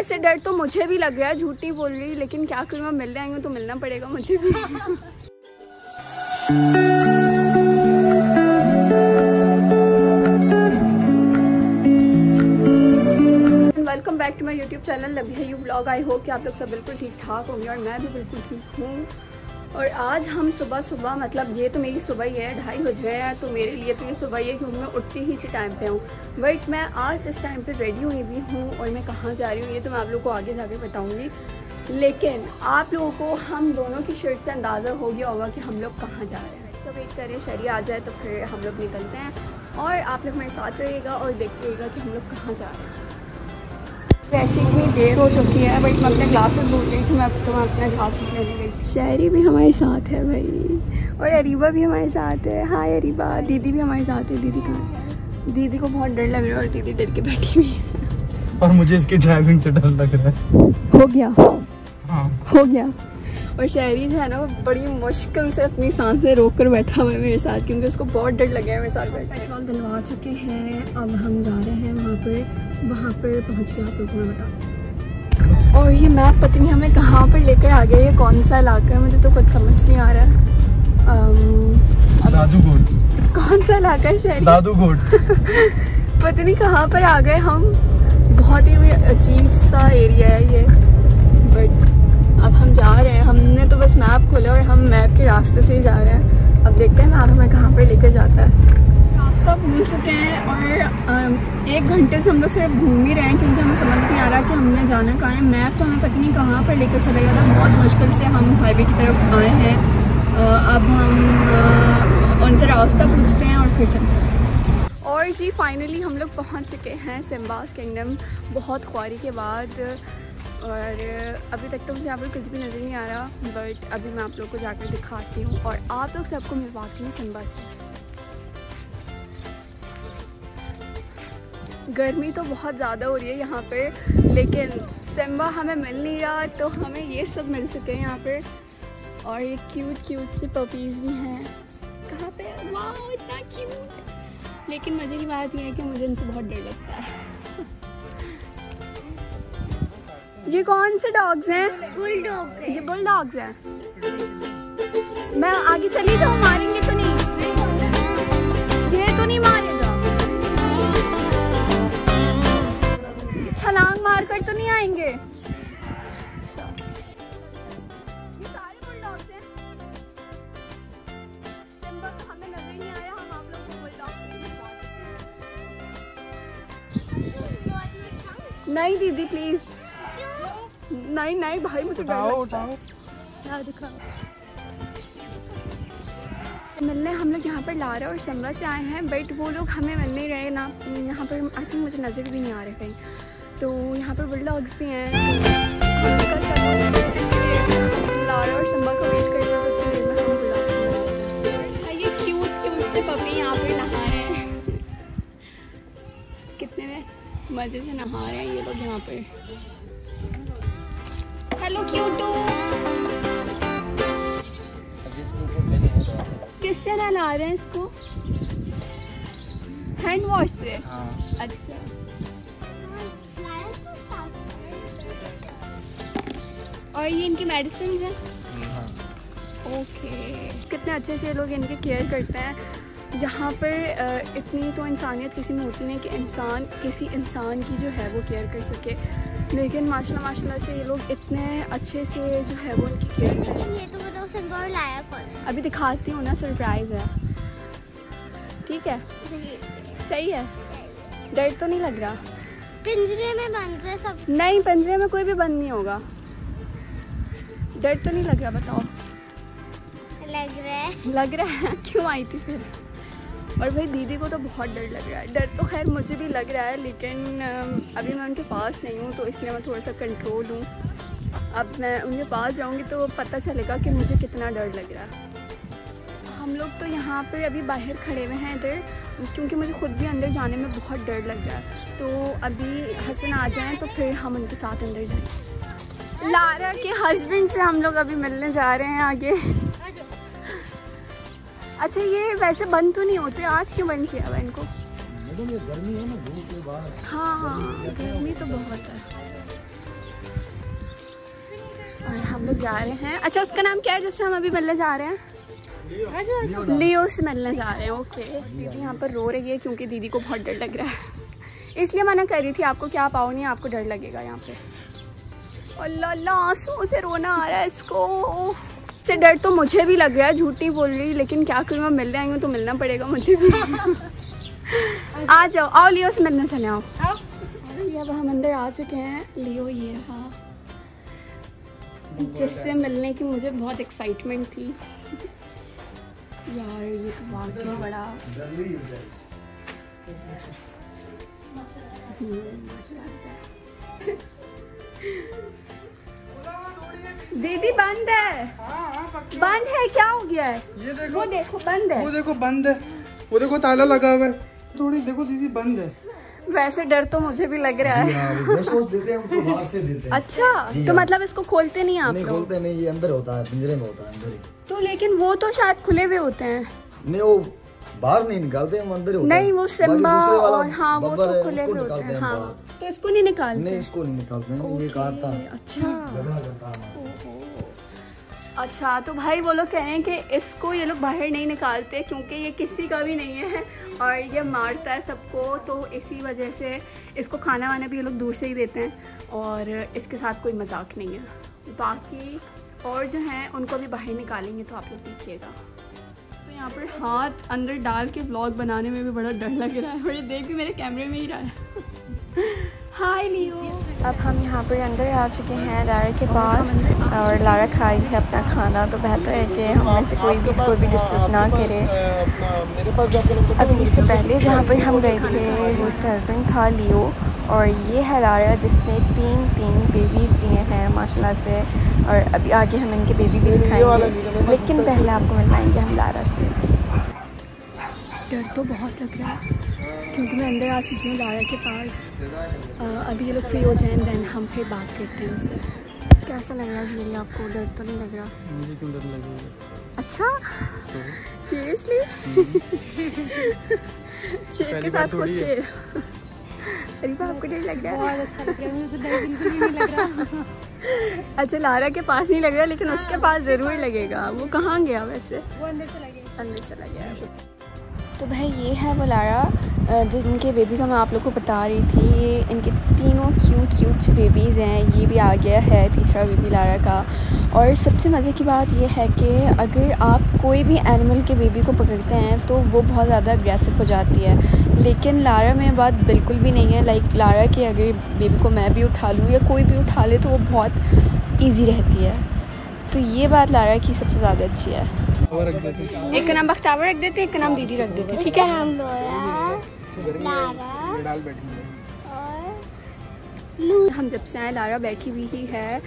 ऐसे डर तो मुझे भी लग रहा है झूठी बोल रही, लेकिन क्या करूँ मैं मिलने आई हूँ तो मिलना पड़ेगा मुझे भी। Welcome back to my YouTube channel Labhya you blog I hope कि आप लोग सब बिल्कुल ठीक ठाक होंगे और मैं भी बिल्कुल ठीक हूँ। और आज हम सुबह सुबह मतलब ये तो मेरी सुबह ही है, ढाई बज रहे हैं तो मेरे लिए तो ये सुबह ही है क्योंकि मैं उठती ही इसी टाइम पे हूँ। बट मैं आज इस टाइम पे रेडी हुई भी हूँ और मैं कहाँ जा रही हूँ, ये तो मैं आप लोग को आगे जाके बताऊँगी। लेकिन आप लोगों को हम दोनों की शर्ट से अंदाज़ा हो गया होगा कि हम लोग कहाँ जा रहे हैं। तो वेट करें, शरी आ जाए तो फिर हम लोग निकलते हैं। और आप लोग मेरे साथ रहिएगा और देखते रहिएगा कि हम लोग कहाँ जा रहे हैं। वैसे इतनी देर हो चुकी है बट मैं अपने ग्लासेस भूल गई थी मैं अब तो मैं अपने ग्लासेस लेने गई शायरी भी हमारे साथ है भाई और अरीबा भी हमारे साथ है। हाय अरीबा दीदी भी हमारे साथ है। दीदी कहाँ दीदी को बहुत डर लग रहा है और दीदी डर के बैठी हुई है। और मुझे इसकी ड्राइविंग से डर लग रहा है। हो गया। हाँ। हो गया। और शहरी जो है ना वो बड़ी मुश्किल से अपनी साँसें रोक कर बैठा हुआ है मेरे साथ क्योंकि उसको बहुत डर लगा है मेरे साथ बैठा पेट्रोल डलवा चुके हैं अब हम जा रहे हैं वहाँ पर वहाँ पर पहुँच के आप लोगों को बता। और ये मैप पता नहीं हमें कहाँ पर लेकर आ गया ये कौन सा इलाका है मुझे तो कुछ समझ नहीं आ रहा है। दादू गोड कौन सा इलाका है शहरी? दादू पता नहीं कहाँ पर आ गए हम। बहुत ही अजीब सा एरिया है ये बट अब हम जा रहे हैं। हमने तो बस मैप खोला और हम मैप के रास्ते से ही जा रहे हैं। अब देखते हैं मैप हमें कहाँ पर लेकर जाता है। रास्ता भूल चुके हैं और एक घंटे से हम लोग सिर्फ़ घूम ही रहे हैं क्योंकि हमें समझ नहीं आ रहा कि हमने जाना कहाँ है। मैप तो हमें पता नहीं कहाँ पर लेकर चला गया था। बहुत मुश्किल से हम हाईवे की तरफ़ आए हैं। अब हम उनसे रास्ता पूछते हैं और फिर चलते हैं। और जी फाइनली हम लोग पहुँच चुके हैं सिम्बास किंगडम बहुत ख्वारी के बाद और अभी तक तो मुझे यहाँ पर कुछ भी नज़र नहीं आ रहा बट अभी मैं आप लोग को जाकर दिखाती हूँ और आप लोग सबको मिलवाती हूँ सिम्बा से। गर्मी तो बहुत ज़्यादा हो रही है यहाँ पर लेकिन सिम्बा हमें मिल नहीं रहा तो हमें ये सब मिल सके हैं यहाँ पर और ये क्यूट क्यूट से पपीज़ भी हैं। कहाँ पे? वाह इतना क्यूट लेकिन मज़े की बात यह है कि मुझे इनसे बहुत डर लगता है। ये कौन से डॉग्स हैं? बुलडॉग ये बुल डॉग्स हैं। मैं आगे चली जाऊँ? मारेंगे तो नहीं? ये तो नहीं मारेगा। छलांग मार कर तो नहीं आएँगे? अच्छा। हैं। तो हमें नज़र नहीं आया। हम आप लोग को बुल डॉग्स से दिखा नहीं दीदी प्लीज़ नहीं नहीं भाई मुझे उठाओ उठाओ। हाँ दिखा मिलने हम लोग यहाँ पर लारा और सिम्बा से आए हैं बट वो लोग हमें मिल नहीं रहे ना। यहाँ पर आई थिंक मुझे नज़र भी नहीं आ रहे कहीं। तो यहाँ पर बुलडॉग्स भी हैं। तो लारा और को वेट कर रहे हैं। तो हैं मज़े से नहा रहे हैं ये लोग यहाँ पर। Hello cutie. किससे नहला रहे हैं इसको? हैंड वॉश से? हाँ। अच्छा। और ये इनकी मेडिसिन है? हाँ। ओके कितने अच्छे से लोग इनकी केयर करते हैं। यहाँ पर इतनी तो इंसानियत किसी में होती नहीं कि इंसान किसी इंसान की जो है वो केयर कर सके। लेकिन माशाल्लाह माशाल्लाह से ये लोग इतने अच्छे से जो है वो उनकी केयर कर रहे हैं। ये तो बताओ लाया कौन? अभी दिखाती हूँ ना सरप्राइज़ है। ठीक है? सही है? डर तो नहीं लग रहा? पिंजरे में बंद है सब। नहीं पंजरे में कोई भी बंद नहीं होगा। डर तो नहीं लग रहा बताओ। लग रहा है। लग रहा है? क्यों आई थी फिर? और भाई दीदी को तो बहुत डर लग रहा है। डर तो खैर मुझे भी लग रहा है, लेकिन अभी मैं उनके पास नहीं हूँ तो इसलिए मैं थोड़ा सा कंट्रोल हूँ। अब मैं उनके पास जाऊँगी तो पता चलेगा कि मुझे कितना डर लग रहा है। हम लोग तो यहाँ पर अभी बाहर खड़े हुए हैं इधर, क्योंकि मुझे खुद भी अंदर जाने में बहुत डर लग रहा है। तो अभी हसन आ जाएँ तो फिर हम उनके साथ अंदर जाएँ। लारा के हस्बैंड से हम लोग अभी मिलने जा रहे हैं आगे। अच्छा ये वैसे बंद तो नहीं होते आज क्यों बंद किया हुआ इनको गर्मी है ना धूप के बाद हाँ हाँ गर्मी तो बहुत है। और हम लोग जा रहे हैं। अच्छा उसका नाम क्या है जिससे हम अभी मिलने जा रहे हैं? लियो से मिलने जा रहे हैं ओके। दीदी यहाँ पर रो रही है क्योंकि दीदी को बहुत डर लग रहा है। इसलिए मना कर रही थी आपको क्या पाओ नहीं आपको डर लगेगा यहाँ पे। अल्लाह अल्लाह आँसू से रोना आ रहा है इसको। से डर तो मुझे भी लग रहा है झूठी बोल रही लेकिन क्या करूँ मैं मिलने आई हूँ तो मिलना पड़ेगा मुझे भी। आ जाओ आओ लियो से मिलने चले आओ। ये अब हम अंदर आ चुके हैं लियो ये रहा जिससे मिलने की मुझे बहुत एक्साइटमेंट थी। यार ये तो वाकई बड़ा। हम्म। दीदी बंद है। बंद है क्या हो गया है? ये देखो। वो देखो बंद है। वो देखो बंद है। वो देखो ताला लगा हुआ है। थोड़ी देखो दीदी बंद है। वैसे डर तो मुझे भी लग रहा है। बेस्ट वॉश देते हैं हमको बाहर से देते हैं। अच्छा तो हाँ। मतलब इसको खोलते नहीं आप नहीं खोलते नहीं ये अंदर होता है पिंजरे में होता है अंदर ही। तो लेकिन वो तो शायद खुले हुए होते हैं। नहीं वो बाहर नहीं निकालते हम अंदर ही होता नहीं वो सिम्बा और हाँ वो तो खुले हुए होते हैं हाँ। तो इसको नहीं निकालते? नहीं इसको नहीं निकालते। ये काटता अच्छा। अच्छा तो भाई वो लोग कह रहे हैं कि इसको ये लोग बाहर नहीं निकालते क्योंकि ये किसी का भी नहीं है और ये मारता है सबको तो इसी वजह से इसको खाना वाना भी ये लोग दूर से ही देते हैं और इसके साथ कोई मज़ाक नहीं है। बाकी और जो हैं उनको भी बाहर निकालेंगे तो आप लोग देखिएगा। तो यहाँ पर हाथ अंदर डाल के ब्लॉग बनाने में भी बड़ा डर लग रहा है और ये देख भी मेरे कैमरे में ही रहा है। हाय लियो अब हम यहाँ पर अंदर आ चुके हैं लारा के पास और लारा खाई है अपना खाना तो बेहतर है कि हम में से कोई भी इसको भी डिस्टर्ब ना करे। अभी इससे पहले जहाँ पर हम गए थे वो उसका हस्बैंड था लियो और ये है लारा जिसने तीन तीन बेबीज़ दिए हैं माशाल्लाह से और अभी आगे हम इनके बेबी भी दिखाएँगे। लेकिन पहले आपको मिलवाएँगे हम लारा से। डर तो बहुत लग रहा है। क्योंकि मैं अंदर आ चुकी हूँ लारा के पास। अभी ये लोग फ्री हो जाएँ देन हम फिर बात करते हैं उनसे। कैसा लग रहा है ये आपको? डर तो नहीं लग रहा? मुझे क्यों डर लगेगा अच्छा? सीरियसली शेर के साथ कुछ शेर। अरे बाप आपको डर लग रहा है? बहुत अच्छा लग रहा है मुझे तो डर बिल्कुल नहीं लग रहा। अच्छा लारा के पास नहीं लग रहा लेकिन उसके पास ज़रूर लगेगा। वो कहाँ गया वैसे? वो अंदर चला गया। अंदर चला गया। तो भाई ये है वो लारा। जिनके बेबी का मैं आप लोग को बता रही थी ये इनके तीनों क्यूट क्यूट से बेबीज़ हैं ये भी आ गया है तीसरा बेबी लारा का। और सबसे मज़े की बात ये है कि अगर आप कोई भी एनिमल के बेबी को पकड़ते हैं तो वो बहुत ज़्यादा अग्रेसिव हो जाती है। लेकिन लारा में बात बिल्कुल भी नहीं है लाइक लारा की अगर बेबी को मैं भी उठा लूँ या कोई भी उठा ले तो वो बहुत ईजी रहती है। तो ये बात लारा की सबसे ज़्यादा अच्छी है। एक का नाम बख्तावर रख देते एक का नाम दीदी रख देते ठीक है? लोया लारा बैठी है और हम जब से आए लारा बैठी हुई ही है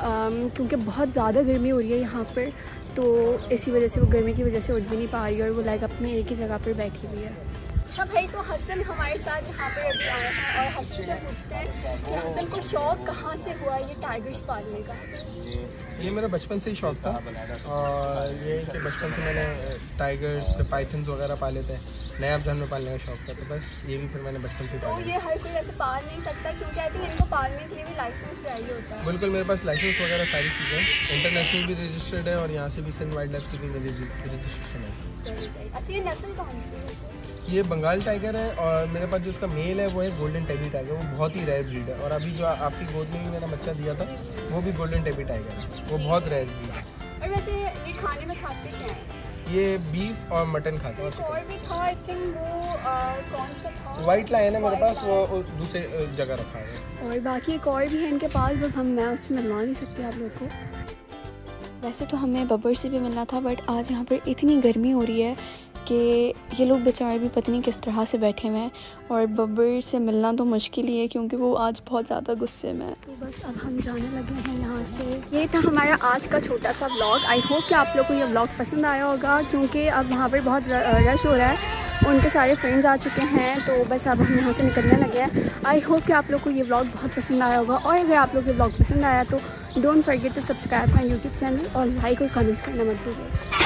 क्योंकि बहुत ज़्यादा गर्मी हो रही है यहाँ पर तो इसी वजह से वो गर्मी की वजह से उठ भी नहीं पा रही है और वो लाइक अपनी एक ही जगह पर बैठी हुई है। अच्छा भाई तो हसन हमारे साथ यहाँ पर अभी आए हैं और हसन से पूछते हैं कि हसन को शौक कहाँ से हुआ ये टाइगर्स पालने का? हसन ये मेरा बचपन से ही शौक था और ये कि बचपन से मैंने टाइगर्स फिर पाइथन्स वगैरह पाले थे। नया जानवर पालने का शौक था तो बस ये भी फिर मैंने बचपन से तो ये हर कोई ऐसे पाल नहीं सकता क्योंकि आई थिंक इनको पालने के लिए भी लाइसेंस चाहिए होता है। बिल्कुल मेरे पास लाइसेंस वगैरह सारी चीज़ें इंटरनेशनल भी रजिस्टर्ड है और यहाँ से भी सिंध वाइल्ड लाइफ से भी मेरी रजिस्ट्रेशन है। अच्छा ये नस्ल कौन सी है? ये बंगाल टाइगर है और मेरे पास जो इसका मेल है वो है गोल्डन टेबी टाइगर वो बहुत ही रेयर ब्रीड है। और अभी जो आपकी गोद में भी मेरा बच्चा दिया था वो भी गोल्डन टेबी टाइगर है। वो बहुत रेयर ब्रीड है। और वैसे ये खाने में खाते क्या हैं? ये बीफ और मटन खाते हैं। एक और भी था आई थिंक वो कौन सा था? वाइट लाइन है मेरे पास वो वो दूसरे जगह रखा है। और बाकी एक और भी है इनके पास बस हम मैं उससे मिलवा नहीं सकती आप लोग को। वैसे तो हमें बब्बर से भी मिलना था बट आज यहाँ पर इतनी गर्मी हो रही है कि ये लोग बेचारे भी पता नहीं किस तरह से बैठे हुए हैं और बब्बर से मिलना तो मुश्किल ही है क्योंकि वो आज बहुत ज़्यादा गुस्से में है। तो बस अब हम जाने लगे हैं यहाँ से। ये था हमारा आज का छोटा सा व्लॉग आई होप कि आप लोग को ये व्लॉग पसंद आया होगा क्योंकि अब वहाँ पर बहुत रश हो रहा है। उनके सारे फ्रेंड्स आ चुके हैं तो बस अब हम यहाँ से निकलने लगे हैं। आई होप कि आप लोग को ये व्लॉग बहुत पसंद आया होगा। और अगर आप लोग ये व्लॉग पसंद आया तो don't forget to subscribe my YouTube channel और लाइक और कमेंट्स करना मत भूलिए।